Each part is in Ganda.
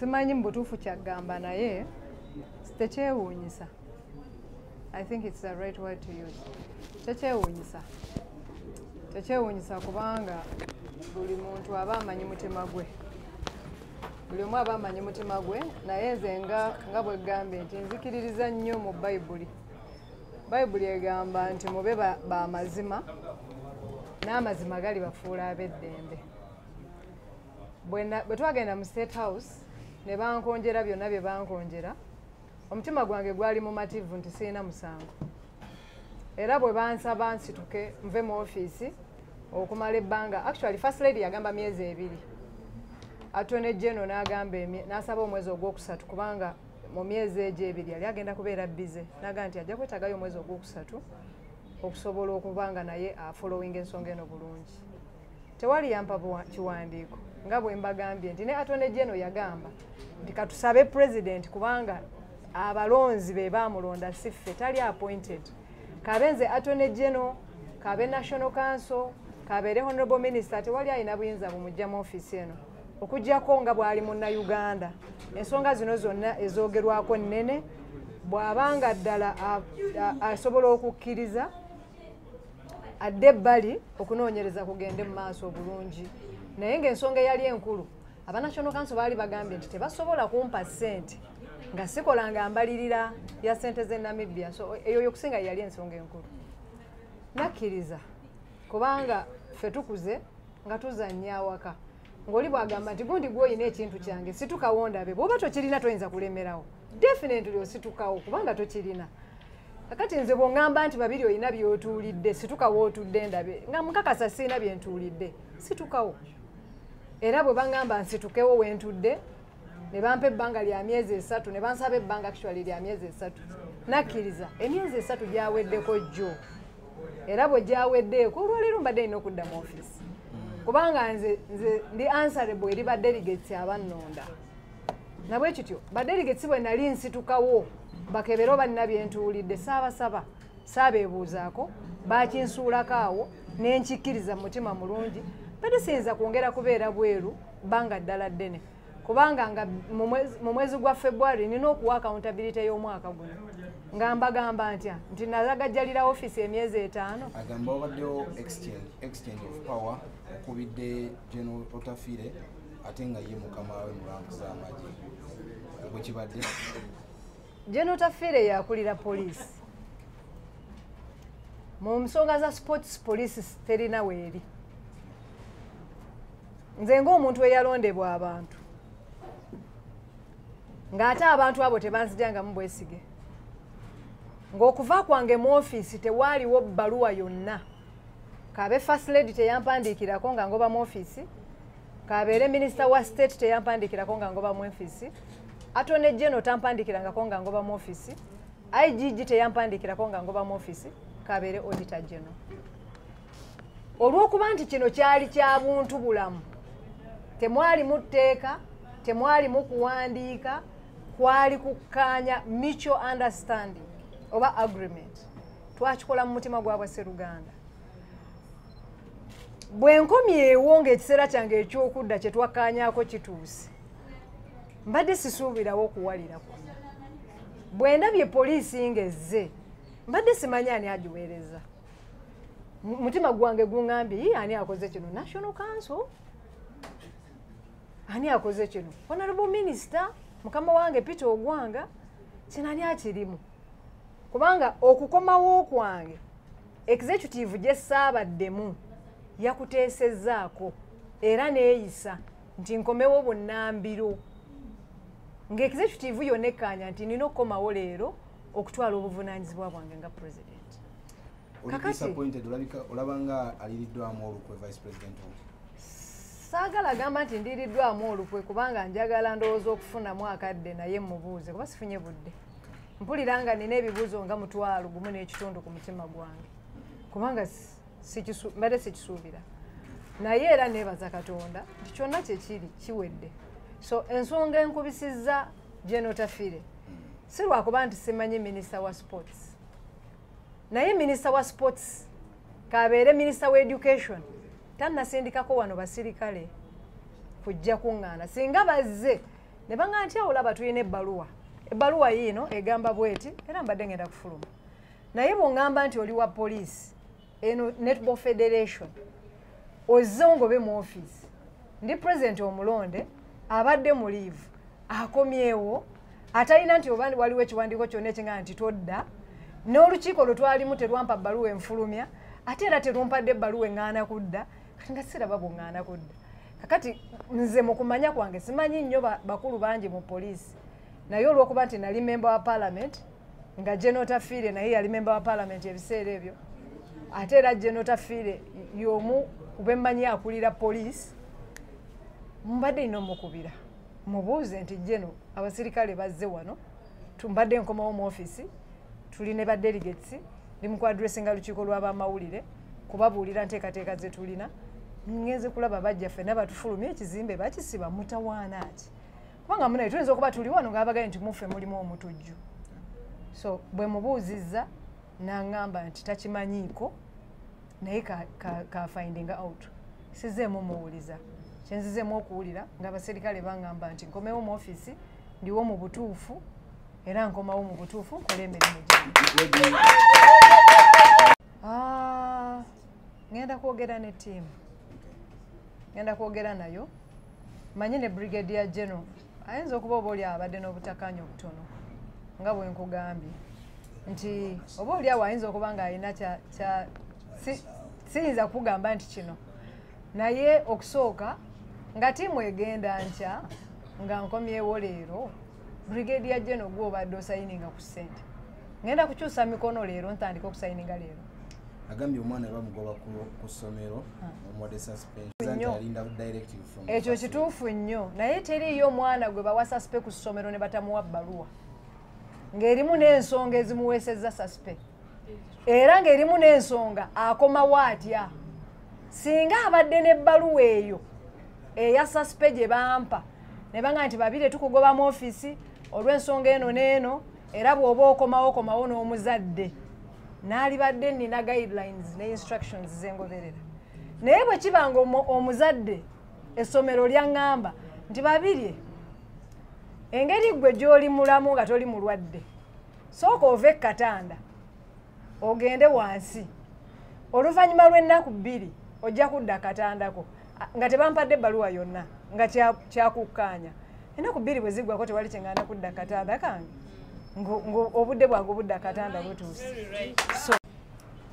simanyi mu butuufu kyaggamba naye tekyewuunyisa. I think its the right word to use. Tekyewuunyisa. Tekyewuunyisa kubanga buli muntu aba amanyi mutima gwe. Buli omu aba amanyi mutima gwe naye nze nga nga bwegambye nti nzikiririza nnyo mu bayibuli bayibuli egamba nti mube bamazima n'amazima gali bafuula ab'eddembe bwe twagenda mu state house ne bankonjera byonna bye bankonjera omutima gwange gwali mumativu nti sirina musango. Era bwe bansaba nsituke nve mu ofiisi okumala ebbanga actually first lady yagamba myezi ebiri. Atone geno n'agamba n'asaba omwezi ogwokusatu kubanga mu myezi egyo ebiri yali agenda kubeera bize naga nti ajja kwetagayo omwezi ogwokusatu okusobola okubanga naye afollowing ensonga eno bulungi tewali yampa kiwandiiko nga bwe mbagambye nti ne atone geno yagamba nti katusabe president kubanga abalonzi be bamulonda siffe tali appointed. Kabe nze atone geno kabe national council kabeere honorable minister tewali alina buyinza bumujja mu ofiisi eno. Okugjako nga bwali munnauganda ensonga zino zonna ezogerwako nnene bw'abanga ddala asobola okukkiriza adde ebbali okunoonyereza kugende mu maaso obulungi. Naye ng'ensonga eyali enkulu abanational council baali bagambye nti tebasobola kumpa ssente nga sikola nga mbalirira ya ssente z'e namibia. So eyo yokusinga yali ensonga enkulu. Nakkiriza kubanga ffe tukuze nga tuzannya awaka. Ng'oli bwagamba nti gundi gwoyina ekintu kyange situkawondabe bw'oba tokirina toyinza kulemerawo. Definitely ositukawo kubanga tokirina kakati nze bwongamba nti babiri olina byotuulidde situkawo otudde ndabe. Nga mukakasa sirina byentuulidde situkawo. Era bwe baŋŋamba nsitukewo wentudde ne bampa ebbanga lya myezi esatu ne bansaba ebbanga actually lya myezi esatu. Nakkiriza emyezi esatu gyaweddeko jjo. Era bwe gyaweddeeko olwaleero mbadde nina okudda mu ofiisi kubanga nze nze ndi answerable eri badelegates abannonda. Nabwe kityo badelegates bwe nali nsitukawo bakebere oba nina byentuulidde saabasaba saabeebuuzaako bakinsuulako awo nenkikkiriza mu mutima mulungi. Badde siyinza kwongera kubeera bweru bbanga ddala ddene. Kubanga nga mu mwezi gwa february nina okuwa accountability y'omwaka guno. Nga mbagamba ntya nti nazagajjalira ofiisi emyezi etaano. Agamba wabaddewo exchange of power okubidde geno otafire ate nga ye mukama we mulangu z'amagye bwe kibadde geno otafire yakulira poliisi. Mu nsonga za sports police terina weeri. Nze ngaomuntu eyalondebwa abantu. Ng'ate abantu abo tebanzijangamu bwesige. Ng'okuva kwange mu ofiisi tewaaliwo bbaluwa yonna. Kabe first lady teyampandiikirako nga ngoba mu ofiisi kabeere minisita wa state teyampandiikirako nga ngoba mu ofiisi atone geno tampandiikirangako nga ngoba mu ofiisi igg teyampandiikirako nga ngoba mu ofiisi kabeere auditor geno olw'okuba nti kino kyali kya buntu bulamu temwalimu tteeka temwalimu kuwandiika kwali kukkaanya mutual understanding oba agreement. Twakikola mu mutima gwa bwasseruganda. Bwe nkomyewo ng'ekiseera kyange ekyokudda kye twakkaanyaako kituuse mbadde sisuubirawo okuwalira kwonna bwe ndabye poliisi ng'ezze mbadde simanyi ani agiweereza. Mutima gwange guŋambye ye ani akoze kino? National council. Ani akoze kino? Honorable minister mukama wange peter ogwanga. Kinani akirimu. Kubanga okukomawo kwange executive gye saabaddemu yakuteesezaako era neeyisa nti nkomewo bunnambiro ngaexecutive yonna ekkaanya nti nina okukomawo leero okutwala obuvunanyizibwa bwange nga president. Olaba nga aliriddwamu olukwe vice president saagala gamba nti ndiriddwamu olukwe kubanga njagala ndowooza okufunamu akadde naye mubuuze kuba sifunye budde. Mpulira nga nina ebibuuzo nga mutwalo gumu n'ekitundu ku mutima gwange. Kubanga mbadde sikisuubira. Naye era neebaza katonda nti kyonna kyekiri kiwedde so ensonga enkubisizza genotafire si lwakuba nti simanyi minisita wa sports. Naye minisita wa sports kabeere minisita wa education. Tannasindikako wano basirikale kujja kuŋŋaana. Singa bazze ne baŋa nti awo laba tulina ebbaluwa. Ebbaluwa yiino egamba bweti era mbadde ngenda kufuluma. Naye bw'oŋŋamba nti oli wa poliisi eno netball federation ozze ngobe mu offisi ndi pulezidenti omulonde abadde mu liivu akomyewo atalina nti oba waliwo ekiwandiiko kyonna ekiŋaa nti todda. N'olukiiko lwe twalimu terwampa bbaluwa enfulumya ate era terumpadde ebbaluwa eŋŋaana kudda. Kati nga siraba bweŋŋaana kudda. Kakati nze mu kumanya kwange simanyi nnyo ba- bakulu bangi mu poliisi. Naye olw'okuba nti nali memba wa parliament nga genotafiire naye yali memba wa parliament ebiseera ebyo ate era genotafiire y'omu kubemmanyi akulira poliisi mbadde nina omukubira. Mubuuze nti jeno abasirikale bazze wano? Tumbadde nkomawo mu offisi tuli ne badelegates ndi mu kwadressinga lukiiko lw'abamawulire kubabuulira nteekateeka ze tulina. Ngenze kulaba bajjaffe nabatufulumya ekizimbe bakisiba mutawaana ki? Kubanga munaye tuyinza okuba tuli wano ngaabagaye nti muffe mulimu omutujju. So bwe mubuuzizza naŋŋamba nti takimanyiiko? Naye ka, ka, out. Sizeemu muwuliza kyenzizeemu okuwulira ngaabaserikale baŋŋamba nti nkomewo mu offisi ndiwo mu butuufu era nkomawo mu butuufu nkole emirimu gyange Ah, ngenda kwogera ne ttiimu. Ngenda kwogera nayo. Manyi ne brigadier general ayinza okuba oba oli abadde n'obutakanya obutono nga bwe nkugambye. Nti oba oli awo ayinza okuba kya- si- siyinza kukugamba nti kino. Naye okusooka nga ttiimu egenda nkya nga nkomyewo leero brigadier general gwe obadde osayininga ku ssente. Ngenda kukyusa mikono leero ntandika okusayininga leero. Agambye omwana bamugoba ku- ssomero ekyo kituufu nnyo. Naye teriiyo omwana gwe bawa saspe ku ssomero ne batamuwa bbaluwa. Ng'erimu n'ensonga ezimuweesezza saspe era ng'erimu n'ensonga akomawo atya? Singa abadde n'ebbaluwa eyo eya saspe gye bampa. Ne banga nti babire tukugoba mu ofisi olw'ensonga eno n'eno era bw'oba okomawo okomawo n'omuzadde. N'alibadde nina guidelines ne instructions zengoberera. Naye bwe kiba nga omu- omuzadde essomero lyaŋŋamba nti babirye engeri gwe gy'oli mulamu nga toli mulwadde sooka ova ekkatanda ogende wansi. Oluvannyuma lw'ennaku bbiri ojja kudda akatandako nga tebampadde ebbaluwa yonna nga kya- kyakukkaanya. Ennaku bbiri bwe ziggwako tewali kyeŋŋanda kudda akatanda kange. Obudde bwange obudde akatanda butuuse so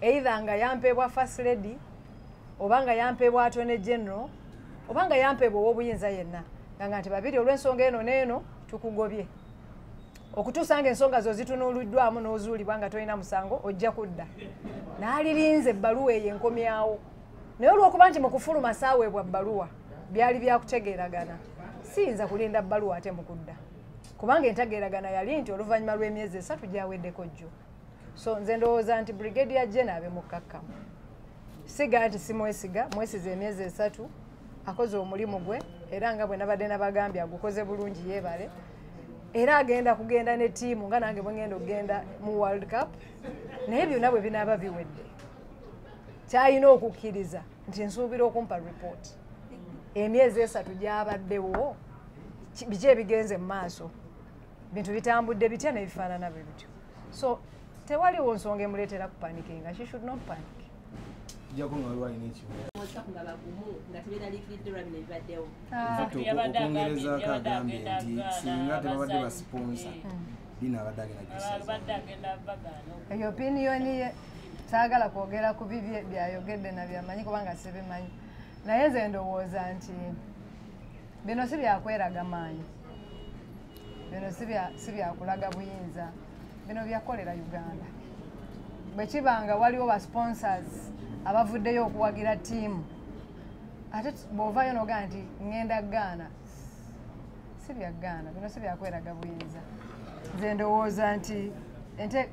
either nga yampeebwa first lady oba nga yampeebwa atone general oba nga yampeebwa ow'obuyinza yenna nga nti babiri olw'ensonga eno n'eno tukugobye. Okutuusa nga ensonga zo zitunuuliddwamu n'ozuulibwa nga tolina musango ojja kudda. N'alirinze ebbaluwa eyo enkomyawo naye olw'okuba nti mu kufuluma saaweebwa bbaluwa byali byakutegeeragana siyinza kulinda bbaluwa ate mu kudda. Kubanga entageeragana yali nti oluvannyuma lw'emyezi esatu gyaweddeko jjo. So nze ndowooza nti brigadier jena abe mukkakkamu siga nti simwesiga mwesiza emyezi esatu akoze omulimu gwe era nga bwe nabadde nabagambye agukoze bulungi yeebale. Era agenda kugenda ne ttiimu nga nange bwe ngenda okugenda mu world cup naye byonna bwe binaaba biwedde kyalina okukkiriza nti nsuubira okumpa ripooti emyezi esatu gyabaddewo ki- biki ebigenze mu maaso? Bintu bitambudde bitya nebifaanana bwe bityo? So tewaliwo nsonga emuleetera kupanikinga she should not panic. Kijjako nga waliwo alina ekibuuzo omusaku nga bagumu nga tebeeraliikiridde olwa bino ebibaddewo Infacto, yabadde okwongerezaako agambye, nti singa tebabadde abazanyi. basponsa dina abadde agenda eyo opiniyoni ye saagala kwogera ku bibye byayogedde nabyamanyi kubanga sibimanyi. Naye nze ndowooza nti bino si byakweraga maanyi. Bino si bya- si byakulaga buyinza. Bino byakolera uganda. Bwe kiba nga waliwo ba sponsors abavuddeyo okuwagira ttiimu. Ate bw'ovaayo nogaa nti ŋŋenda gaana si bya gaana bino si byakweraga buyinza. Nze ndowooza nti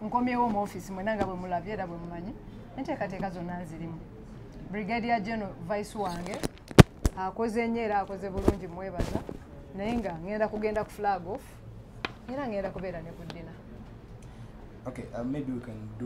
nkomyewo mu offisi mwena nga bwe mulabye era bwe mumanyi enteekateeka zonna nzirimu brigadier general vice wange akoze nnyo era akoze bulungi mwebaza naye nga ŋŋenda kugenda ku flag off era ŋŋenda kubeera ne ku ddina okay uh, maybe we can do